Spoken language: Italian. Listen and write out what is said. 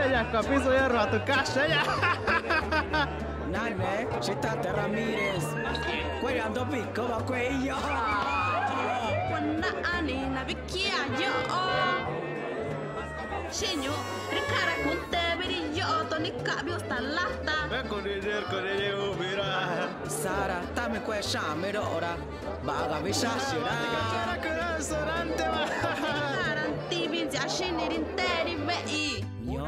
che ya capizo ya rato cacha ya. Nane, Chitate Ramirez. Cuellando pico va cuello. Quando ani na vikia yo. Shinyo, rikara kunte biri yo to ni kabio sta lata. Ve con el con el mira. Sara, dame quel sciamero ora. Baga visciascira. Cara que restaurante va. Karanti bin ja shinirin teri vei.